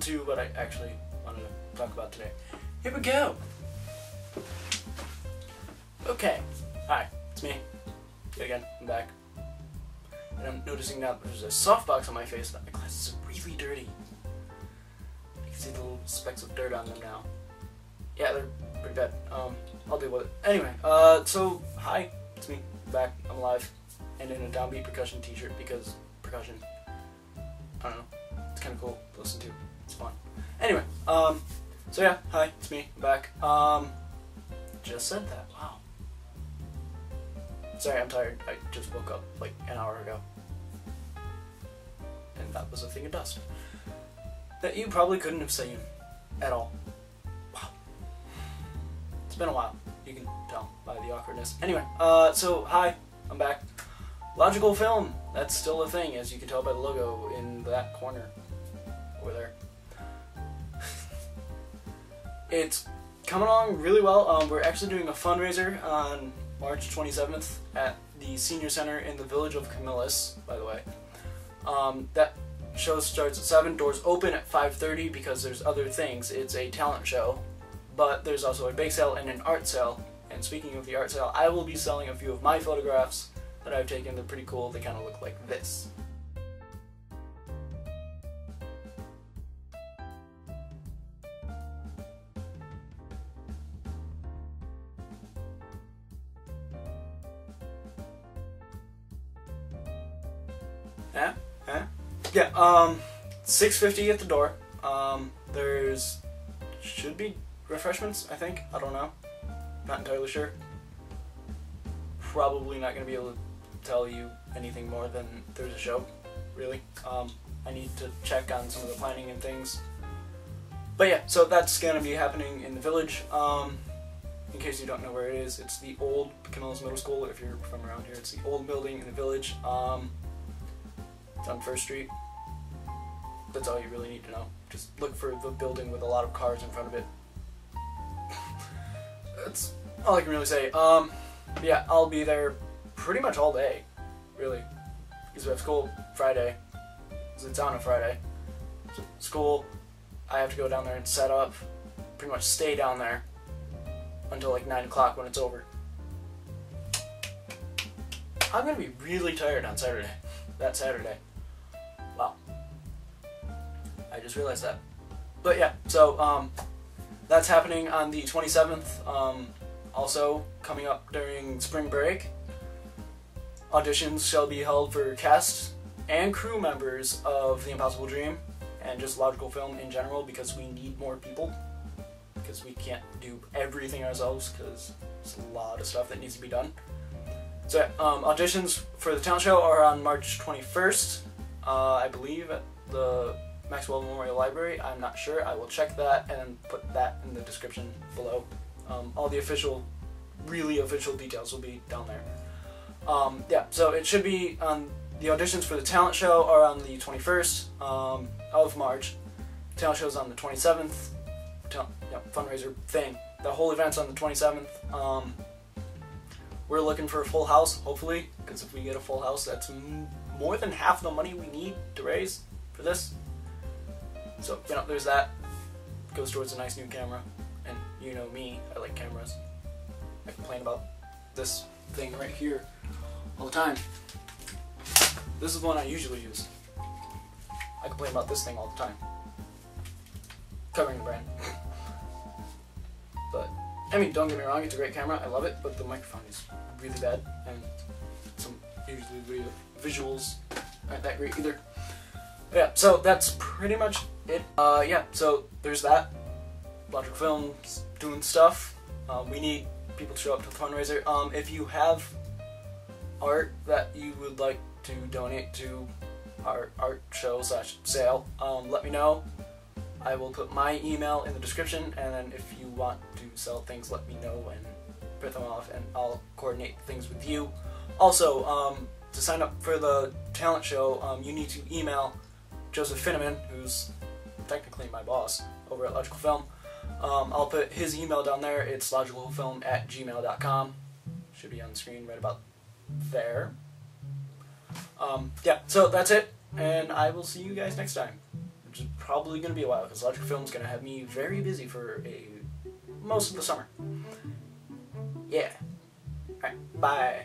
to what I actually wanted to talk about today. Here we go. Okay. Hi, it's me. Yet again, I'm back. And I'm noticing now there's a softbox on my face that my glasses are really dirty. You can see the little specks of dirt on them now. Yeah, they're pretty bad. Um, I'll deal with it. Anyway, uh, so, hi, it's me. I'm back. I'm alive. And in a downbeat percussion t-shirt because percussion, I don't know, it's kind of cool to listen to. It's fun. Anyway, um, so yeah, hi, it's me. I'm back. Um, just said that. Wow. Sorry, I'm tired. I just woke up like an hour ago. And that was a thing of dust. That you probably couldn't have seen at all. Wow. It's been a while. You can tell by the awkwardness. Anyway, uh, so hi, I'm back. Logical film. That's still a thing, as you can tell by the logo in that corner over there. it's coming along really well. Um, we're actually doing a fundraiser on March 27th at the Senior Center in the village of Camillus, by the way. Um, that show starts at 7, doors open at 5.30 because there's other things. It's a talent show, but there's also a bake sale and an art sale. And speaking of the art sale, I will be selling a few of my photographs that I've taken. They're pretty cool. They kind of look like this. Yeah, yeah, yeah. Um, six fifty at the door. Um, there's should be refreshments. I think. I don't know. Not entirely sure. Probably not gonna be able to tell you anything more than there's a show. Really. Um, I need to check on some of the planning and things. But yeah, so that's gonna be happening in the village. Um, in case you don't know where it is, it's the old Camillus Middle School. If you're from around here, it's the old building in the village. Um, it's on First Street. That's all you really need to know. Just look for the building with a lot of cars in front of it. That's all I can really say. Um, yeah, I'll be there pretty much all day, really, because we have school Friday. It's on a Friday. So school, I have to go down there and set up. Pretty much stay down there until like nine o'clock when it's over. I'm gonna be really tired on Saturday. That Saturday. I just realized that. But yeah, so um, that's happening on the 27th. Um, also, coming up during spring break, auditions shall be held for cast and crew members of The Impossible Dream and just logical film in general because we need more people. Because we can't do everything ourselves because there's a lot of stuff that needs to be done. So, um, auditions for the talent show are on March 21st, uh, I believe, at the Maxwell Memorial Library. I'm not sure. I will check that and put that in the description below. Um, all the official, really official details will be down there. Um, yeah, so it should be on the auditions for the talent show are on the 21st um, of March. The Talent show is on the 27th. Tal- yeah, fundraiser thing. The whole event's on the 27th. Um, we're looking for a full house, hopefully, because if we get a full house, that's more than half the money we need to raise for this. So, you know, there's that. Goes towards a nice new camera. And you know me, I like cameras. I complain about this thing right here all the time. This is the one I usually use. I complain about this thing all the time. Covering the brand. but, I mean, don't get me wrong, it's a great camera, I love it, but the microphone is really bad, and some usually the visuals aren't that great either. Yeah, so that's pretty much it. Uh, yeah, so there's that. Logical Film's doing stuff. Um, we need people to show up to the fundraiser. Um, if you have art that you would like to donate to our art show slash sale, um, let me know. I will put my email in the description, and then if you want to sell things, let me know and print them off, and I'll coordinate things with you. Also, um, to sign up for the talent show, um, you need to email Joseph Finneman, who's technically my boss over at Logical Film. Um, I'll put his email down there. It's logicalfilm at gmail.com. Should be on the screen right about there. Um, yeah, so that's it, and I will see you guys next time. Which is probably going to be a while because Logical Film's going to have me very busy for a most of the summer. Yeah. Alright, bye.